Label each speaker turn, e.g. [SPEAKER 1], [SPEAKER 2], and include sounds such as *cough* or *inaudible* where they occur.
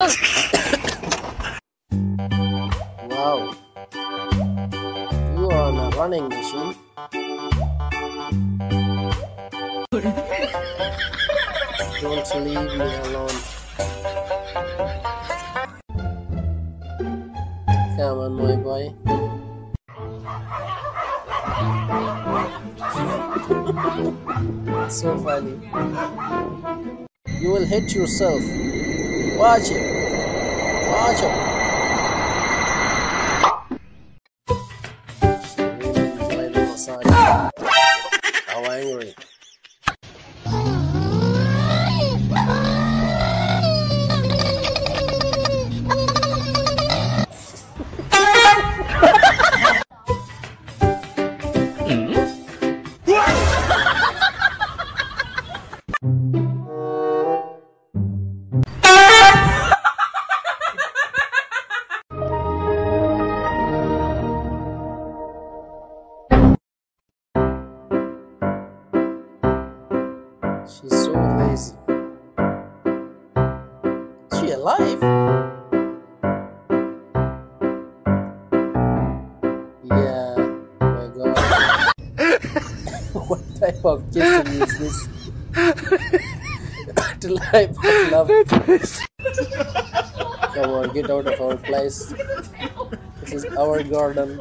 [SPEAKER 1] wow. You are on a running machine. Don't leave me alone. Come on, my boy. so funny. You will hit yourself. Watch it. Watch it. How angry. She's so lazy. Is she alive? Yeah, oh my god. *laughs* what type of kissing is this? *laughs* the type of love. Come on, get out of our place. This is our garden.